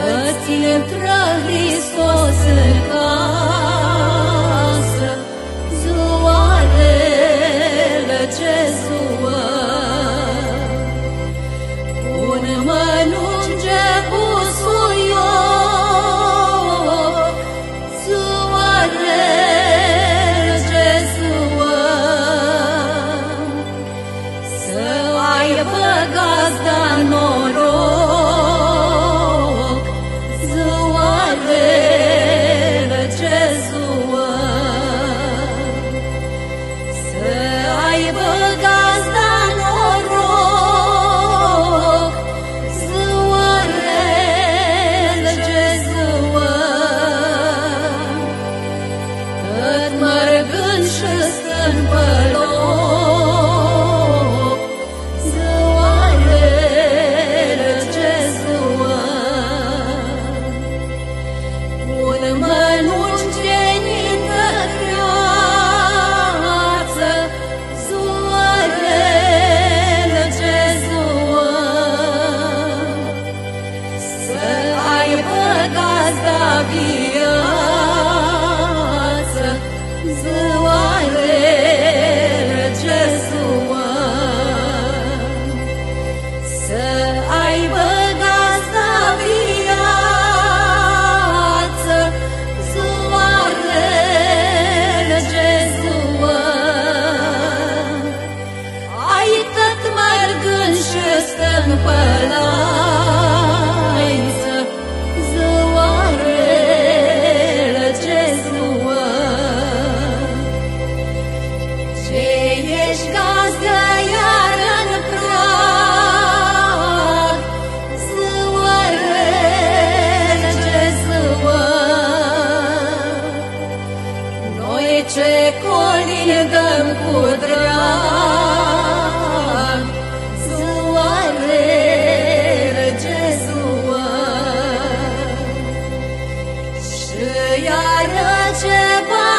Că ți-l intră Hristos în casă, never got 死 coline dăm cu drag. Zoare, rege zoar, și iară ce bani,